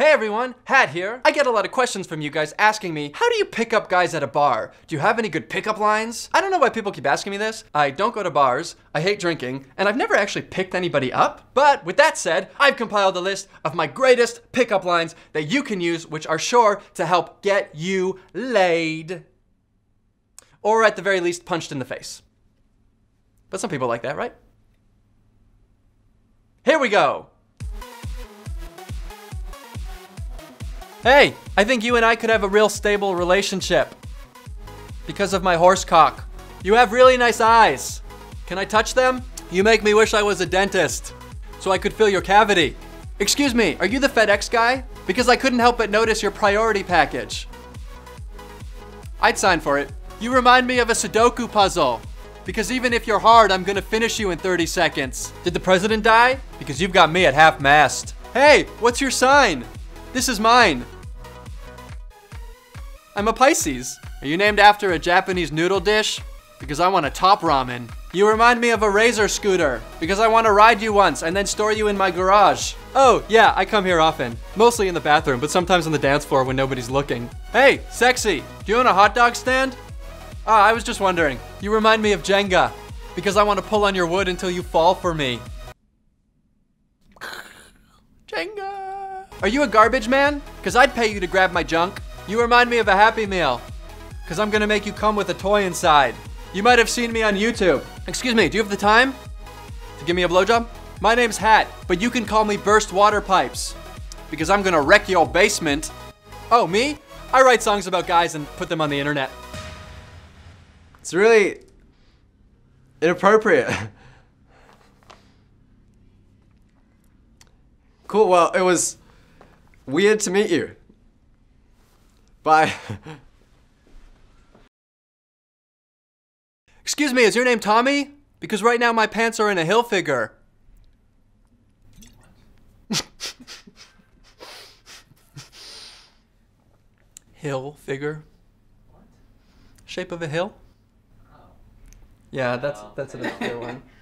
Hey everyone, Hat here. I get a lot of questions from you guys asking me, how do you pick up guys at a bar? Do you have any good pickup lines? I don't know why people keep asking me this. I don't go to bars, I hate drinking, and I've never actually picked anybody up. But with that said, I've compiled a list of my greatest pickup lines that you can use, which are sure to help get you laid. Or at the very least, punched in the face. But some people like that, right? Here we go. Hey, I think you and I could have a real stable relationship. Because of my horse cock. You have really nice eyes. Can I touch them? You make me wish I was a dentist. So I could fill your cavity. Excuse me, are you the FedEx guy? Because I couldn't help but notice your priority package. I'd sign for it. You remind me of a Sudoku puzzle. Because even if you're hard, I'm gonna finish you in 30 seconds. Did the president die? Because you've got me at half mast. Hey, what's your sign? This is mine. I'm a Pisces. Are you named after a Japanese noodle dish? Because I want a top ramen. You remind me of a razor scooter. Because I want to ride you once and then store you in my garage. Oh, yeah, I come here often. Mostly in the bathroom, but sometimes on the dance floor when nobody's looking. Hey, sexy, do you own a hot dog stand? Ah, I was just wondering. You remind me of Jenga. Because I want to pull on your wood until you fall for me. Jenga. Are you a garbage man? Because I'd pay you to grab my junk. You remind me of a Happy Meal. Because I'm to make you come with a toy inside. You might have seen me on YouTube. Excuse me, do you have the time to give me a blowjob? My name's Hat, but you can call me Burst Water Pipes. Because I'm to wreck your basement. Oh, me? I write songs about guys and put them on the internet. It's really inappropriate. cool, well, it was Weird to meet you. Bye. Excuse me, is your name Tommy? Because right now my pants are in a hill figure. hill figure? What? Shape of a hill? Oh. Yeah, that's that's an obscure oh. one.